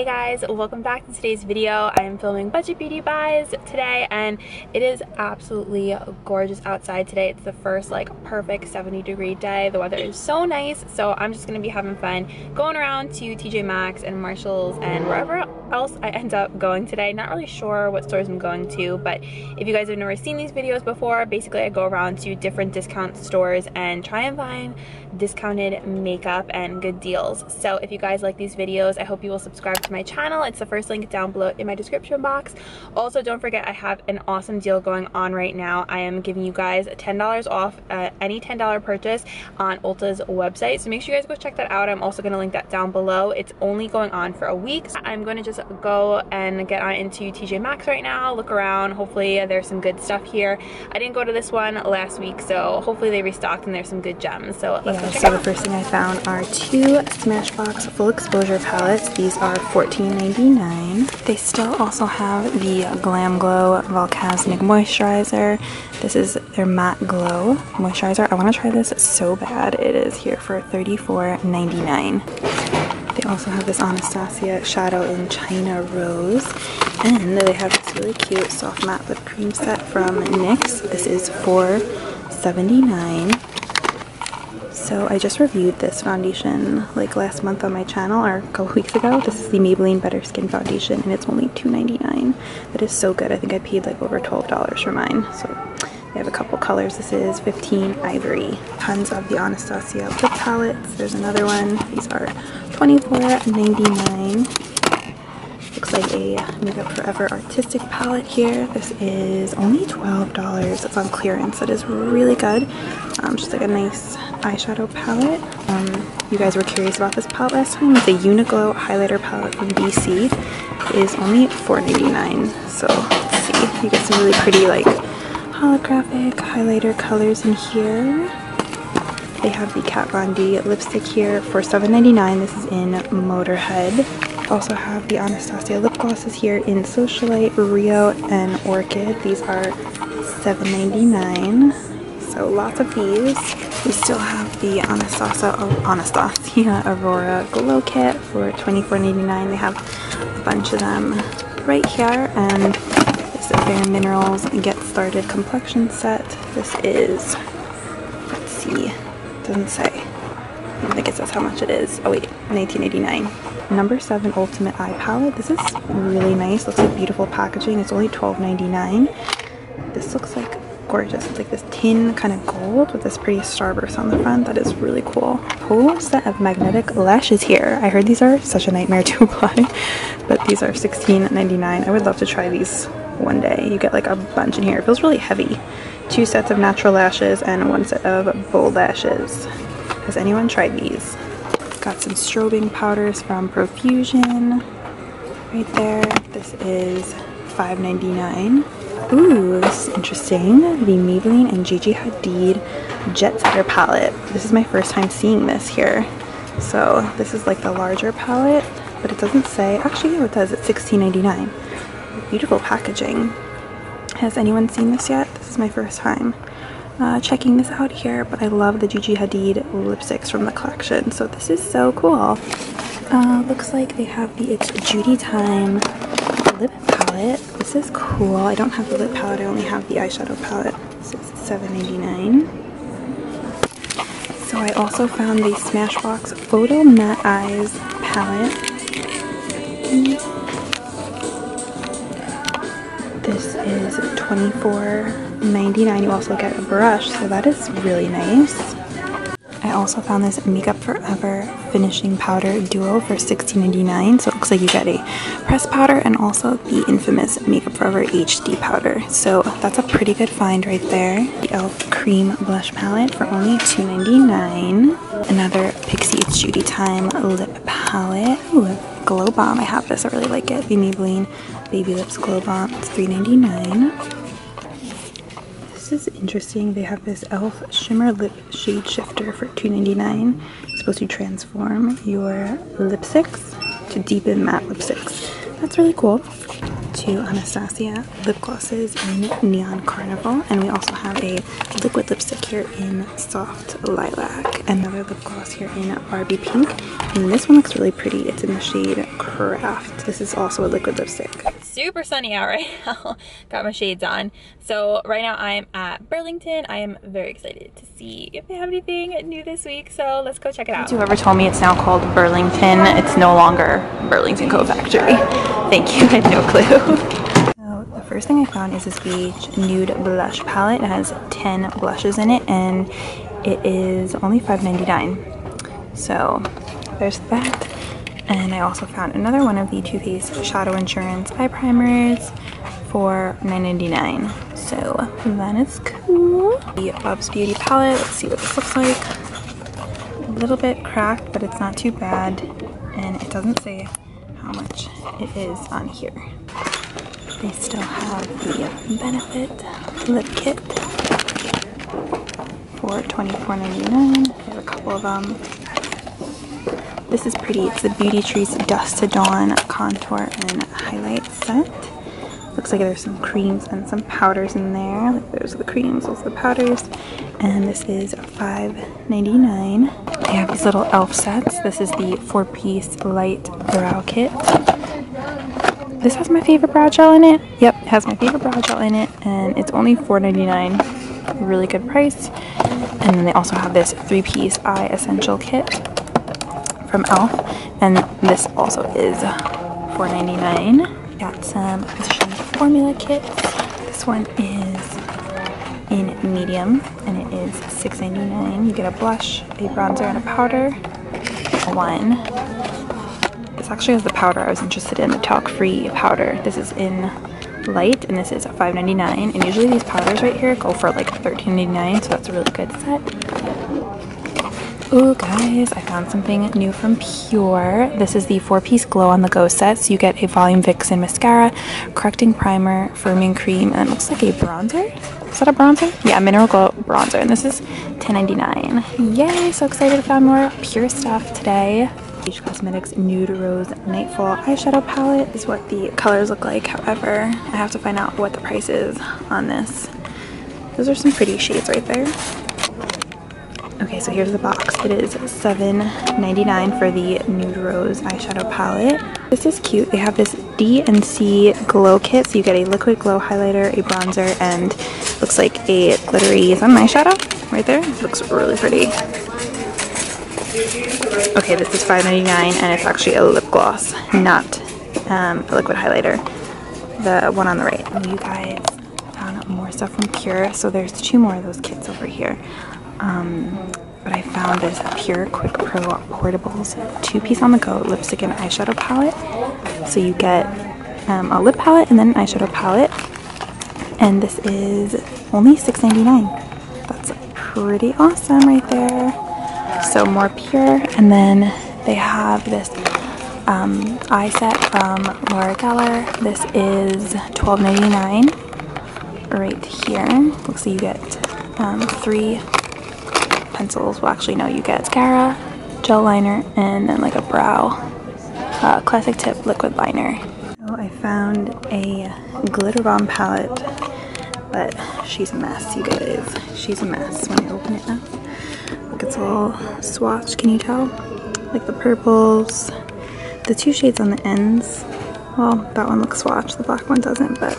Hey guys, welcome back to today's video. I am filming Budget Beauty Buys today and it is absolutely gorgeous outside today. It's the first like perfect 70 degree day. The weather is so nice so I'm just gonna be having fun going around to TJ Maxx and Marshalls and wherever else I end up going today. Not really sure what stores I'm going to but if you guys have never seen these videos before, basically I go around to different discount stores and try and find discounted makeup and good deals. So if you guys like these videos, I hope you will subscribe to my channel. It's the first link down below in my description box. Also, don't forget I have an awesome deal going on right now. I am giving you guys $10 off uh, any $10 purchase on Ulta's website. So make sure you guys go check that out. I'm also going to link that down below. It's only going on for a week. So I'm going to just go and get on into TJ Maxx right now, look around. Hopefully there's some good stuff here. I didn't go to this one last week, so hopefully they restocked and there's some good gems. So let's yeah, so the first thing I found are two Smashbox full exposure palettes. These are $14.99. They still also have the Glam Glow Volcanic Moisturizer. This is their Matte Glow Moisturizer. I want to try this so bad. It is here for $34.99. They also have this Anastasia Shadow in China Rose. And they have this really cute soft matte lip cream set from NYX. This is for $79. So I just reviewed this foundation like last month on my channel or a couple weeks ago. This is the Maybelline Better Skin Foundation and it's only $2.99. That is so good. I think I paid like over $12 for mine. So they have a couple colors. This is 15 Ivory. Tons of the Anastasia lip palettes. There's another one. These are $24.99 like a Makeup Forever artistic palette here. This is only $12. It's on clearance. That is really good. Um, just like a nice eyeshadow palette. Um, you guys were curious about this palette last time. It's a Uniqlo highlighter palette from DC. It is only $4.99. So let's see. You get some really pretty like holographic highlighter colors in here. They have the Kat Von D lipstick here for $7.99. This is in Motorhead also have the Anastasia lip glosses here in Socialite, Rio, and Orchid. These are $7.99. So lots of these. We still have the Anastasia, Anastasia Aurora Glow Kit for $24.99. They have a bunch of them right here. And this is Bare Minerals Get Started Complexion Set. This is, let's see, doesn't say. I don't think it says how much it is. Oh wait, 1989 number 7 Ultimate Eye Palette. This is really nice. Looks like beautiful packaging. It's only $12.99. This looks like gorgeous. It's like this tin kind of gold with this pretty starburst on the front. That is really cool. Whole set of magnetic lashes here. I heard these are such a nightmare to apply, but these are $16.99. I would love to try these one day. You get like a bunch in here. It feels really heavy. Two sets of natural lashes and one set of bold lashes. Has anyone tried these? Got some strobing powders from Profusion right there. This is $5.99. Ooh, this is interesting. The Maybelline and Gigi Hadid Jet Setter palette. This is my first time seeing this here. So this is like the larger palette, but it doesn't say, actually it does, it's $16.99. Beautiful packaging. Has anyone seen this yet? This is my first time uh, checking this out here, but I love the Gigi Hadid lipsticks from the collection, so this is so cool. Uh, looks like they have the It's Judy Time lip palette. This is cool. I don't have the lip palette, I only have the eyeshadow palette. This is $7.99. So I also found the Smashbox Photo Matte Eyes palette. This is $24.99. You also get a brush, so that is really nice. I also found this Makeup Forever Finishing Powder Duo for $16.99. So it looks like you get a pressed powder and also the infamous Makeup Forever HD powder. So that's a pretty good find right there. The e.l.f. Cream Blush Palette for only $2.99. Another Pixi It's Judy Time Lip Palette. Ooh, Glow Bomb. I have this. I really like it. The Maybelline Baby Lips Glow Bomb. It's $3.99 this is interesting. They have this e.l.f. Shimmer Lip Shade Shifter for $2.99. It's supposed to transform your lipsticks to deepen matte lipsticks. That's really cool. two Anastasia lip glosses in Neon Carnival. And we also have a liquid lipstick here in Soft Lilac. Another lip gloss here in Barbie Pink. And this one looks really pretty. It's in the shade Craft. This is also a liquid lipstick super sunny out right now. Got my shades on. So right now I am at Burlington. I am very excited to see if they have anything new this week. So let's go check it out. Whoever told me it's now called Burlington, it's no longer Burlington Coat Factory. Thank you, I had no clue. so the first thing I found is this beige nude blush palette. It has 10 blushes in it and it is only $5.99. So there's that. And I also found another one of the Too Faced Shadow Insurance eye primers for $9.99. So that is cool. The Bubs Beauty palette, let's see what this looks like. A little bit cracked, but it's not too bad. And it doesn't say how much it is on here. They still have the Benefit Lip Kit for $24.99. They have a couple of them. This is pretty. It's the Beauty Treats Dusk to Dawn Contour and Highlight Set. Looks like there's some creams and some powders in there. Like those are the creams, those are the powders. And this is $5.99. They have these little elf sets. This is the four-piece light brow kit. This has my favorite brow gel in it. Yep, it has my favorite brow gel in it. And it's only $4.99. Really good price. And then they also have this three-piece eye essential kit from e.l.f. And this also is $4.99. Got some Physicians Formula kits. This one is in medium and it is $6.99. You get a blush, a bronzer, and a powder. One. This actually has the powder I was interested in, the talc-free powder. This is in light and this is $5.99 and usually these powders right here go for like $13.99 so that's a really good set Oh guys, I found something new from Pur. This is the four-piece Glow on the Go set. So you get a Volume Vixen mascara, correcting primer, firming cream, and it looks like a bronzer. Is that a bronzer? Yeah, Mineral Glow bronzer. And this is $10.99. Yay, so excited to find more Pur stuff today. BH Cosmetics Nude Rose Nightfall eyeshadow palette is what the colors look like. However, I have to find out what the price is on this. Those are some pretty shades right there. Okay, so here's the box. It is $7.99 for the Nude Rose eyeshadow palette. This is cute. They have this DNC glow kit. So you get a liquid glow highlighter, a bronzer, and looks like a glittery, an eyeshadow? Right there? Looks really pretty. Okay, this is $5.99 and it's actually a lip gloss, not um, a liquid highlighter. The one on the right. You guys found more stuff from Pur. So there's two more of those kits over here. Um, but I found this Pur Quick Pro Portables two-piece on the go lipstick and eyeshadow palette. So you get um, a lip palette and then an eyeshadow palette. And this is only $6.99. That's pretty awesome right there. So more Pur. And then they have this um, eye set from Laura Geller. This is $12.99 right here. Looks like you get um, three pencils. Well, actually, no, you get mascara, gel liner, and then like a brow uh, classic tip liquid liner. So I found a glitter bomb palette, but she's a mess, you guys. She's a mess when you open it up. Look, it's all swatched, can you tell? Like the purples, the two shades on the ends. Well, that one looks swatched, the black one doesn't, but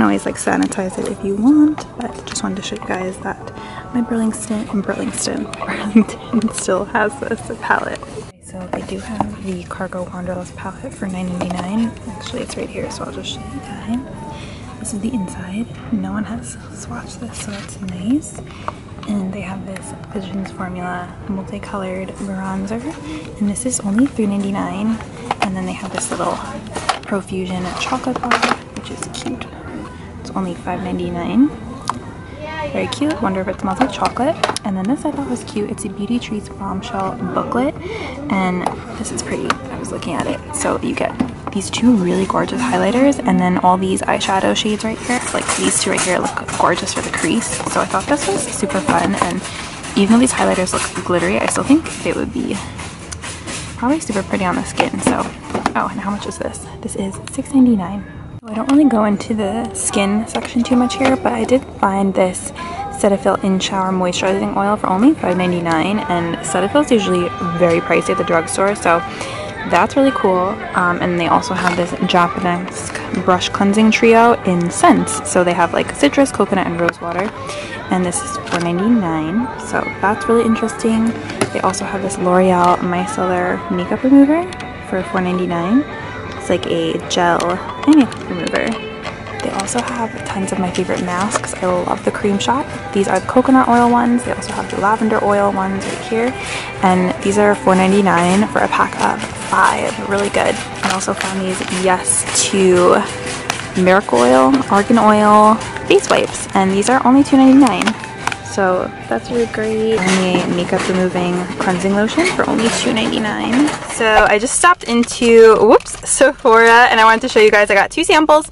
can always like sanitize it if you want. But just wanted to show you guys that my Burlington, Burlington, Burlington still has this palette. So they do have the Cargo Wanderlust palette for $9.99. Actually, it's right here, so I'll just show you that. This is the inside. No one has swatched this, so that's nice. And they have this Physicians Formula multicolored bronzer. And this is only $3.99. And then they have this little Profusion chocolate bar, which is cute. It's only $5.99. Very cute. Wonder if it smells like chocolate. And then this I thought was cute. It's a Beauty Treats Bombshell booklet. And this is pretty. I was looking at it. So you get these two really gorgeous highlighters and then all these eyeshadow shades right here. Like these two right here look gorgeous for the crease. So I thought this was super fun. And even though these highlighters look glittery, I still think they would be probably super pretty on the skin. So, oh, and how much is this? This is $6.99. I don't really go into the skin section too much here, but I did find this Cetaphil In Shower Moisturizing Oil for only $5.99 and Cetaphil is usually very pricey at the drugstore, so that's really cool. Um, and they also have this Japonesque brush cleansing trio in scents. So they have like citrus, coconut, and rose water. And this is $4.99, so that's really interesting. They also have this L'Oreal Micellar Makeup Remover for $4.99. Like a gel and makeup remover. They also have tons of my favorite masks. I love the Cream Shop. These are the coconut oil ones. They also have the lavender oil ones right here. And these are $4.99 for a pack of five. Really good. I also found these Yes to Miracle Oil, Argan Oil face wipes. And these are only $2.99. So that's really great. Only makeup removing cleansing lotion for only $2.99. So I just stopped into, whoops, Sephora and I wanted to show you guys I got two samples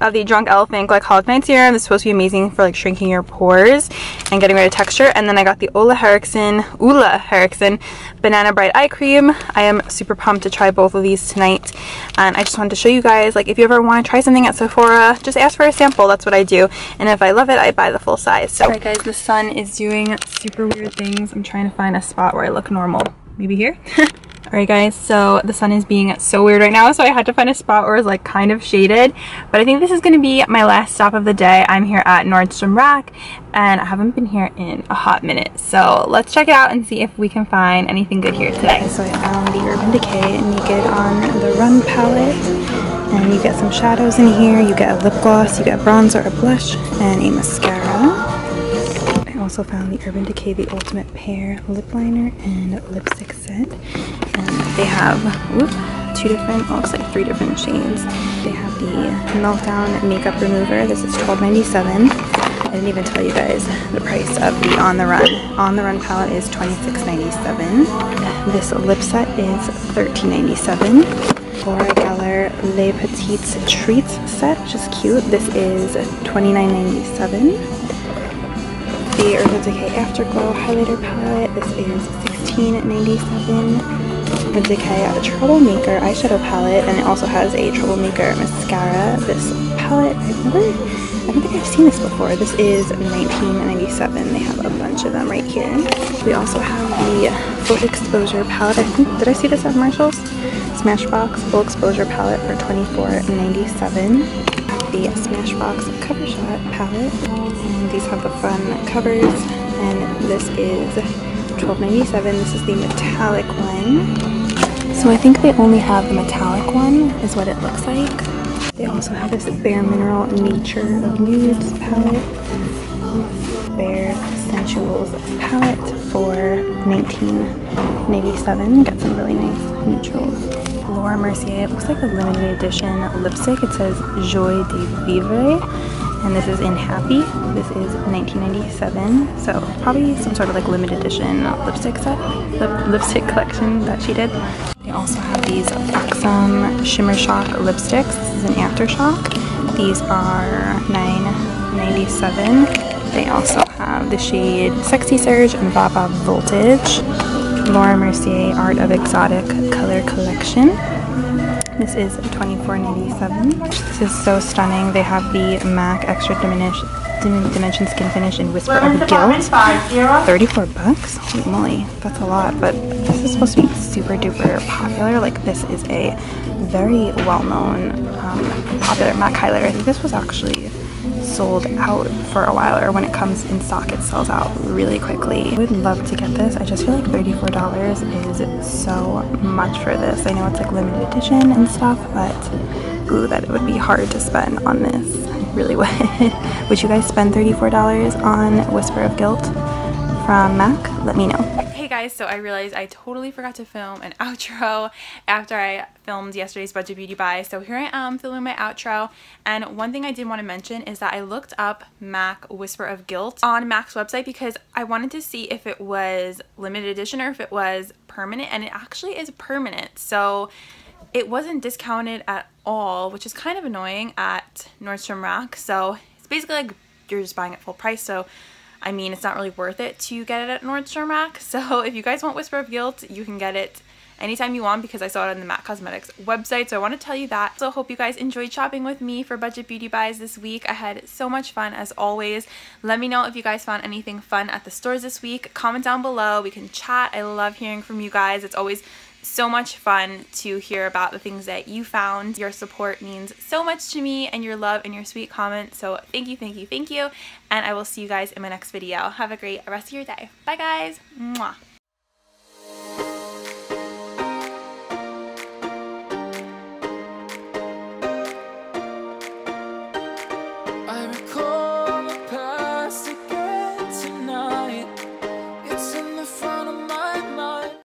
of the Drunk Elephant Glycolic Night Serum. This is supposed to be amazing for like shrinking your pores and getting rid of texture. And then I got the Ole Henriksen, Ole Henriksen Banana Bright Eye Cream. I am super pumped to try both of these tonight. And I just wanted to show you guys, like if you ever want to try something at Sephora, just ask for a sample. That's what I do. And if I love it, I buy the full size. So, alright guys, the sun is doing super weird things. I'm trying to find a spot where I look normal. Maybe here? Alright guys, so the sun is being so weird right now, so I had to find a spot where it's like kind of shaded. But I think this is going to be my last stop of the day. I'm here at Nordstrom Rack, and I haven't been here in a hot minute. So let's check it out and see if we can find anything good here today. So I found the Urban Decay Naked on the Run palette. And you get some shadows in here, you get a lip gloss, you get bronzer, a blush, and a mascara also found the Urban Decay The Ultimate Pair Lip Liner and Lipstick Set. And they have, whoop, two different, looks like three different shades. They have the Meltdown Makeup Remover. This is $12.97. I didn't even tell you guys the price of the On The Run. On The Run palette is $26.97. This lip set is $13.97. Laura Geller Les Petites Treats set, which is cute. This is $29.97 the Urban Decay Afterglow Highlighter Palette. This is $16.97. Urban Decay Troublemaker Eyeshadow Palette, and it also has a Troublemaker Mascara. This palette, I've never, I don't think I've seen this before. This is $19.97. They have a bunch of them right here. We also have the Full Exposure Palette. I think, did I see this at Marshall's? Smashbox Full Exposure Palette for $24.97 the Smashbox Cover Shot palette. And these have the fun covers. And this is $12.97. This is the metallic one. So I think they only have the metallic one, is what it looks like. They also have this Bare Mineral Nature Nudes palette. Bare Sensuals palette for $19.97. Got some really nice neutrals. Laura Mercier. It looks like a limited edition lipstick. It says Joie de Vivre. And this is in Happy. This is 1997. So probably some sort of like limited edition lipstick set, lip, lipstick collection that she did. They also have these Buxom Shimmer Shock lipsticks. This is an Aftershock. These are 9.97. They also have the shade Sexy Surge and Vava Voltage. Laura Mercier Art of Exotic Color Collection. This is $24.97. This is so stunning. They have the MAC Extra Dimension Skin Finish in Whisper of Guilt. 34 bucks? Holy moly, that's a lot. But this is supposed to be super duper popular. Like this is a very well-known um, popular MAC highlighter. I think this was actually sold out for a while or when it comes in stock it sells out really quickly. I would love to get this. I just feel like $34 is so much for this. I know it's like limited edition and stuff but ooh that it would be hard to spend on this. I really would. would you guys spend $34 on Whisper of Guilt from MAC? Let me know guys, so I realized I totally forgot to film an outro after I filmed yesterday's Budget Beauty Buy. So here I am filming my outro. And one thing I did want to mention is that I looked up MAC Whisper of Guilt on MAC's website because I wanted to see if it was limited edition or if it was permanent. And it actually is permanent. So it wasn't discounted at all, which is kind of annoying at Nordstrom Rack. So it's basically like you're just buying at full price. So I mean, it's not really worth it to get it at Nordstrom Rack. So if you guys want Whisper of Guilt, you can get it anytime you want because I saw it on the MAC Cosmetics website. So I want to tell you that. So I hope you guys enjoyed shopping with me for Budget Beauty Buys this week. I had so much fun as always. Let me know if you guys found anything fun at the stores this week. Comment down below. We can chat. I love hearing from you guys. It's always so much fun to hear about the things that you found. Your support means so much to me and your love and your sweet comments. So thank you, thank you, thank you. And I will see you guys in my next video. Have a great rest of your day. Bye guys. Mwah.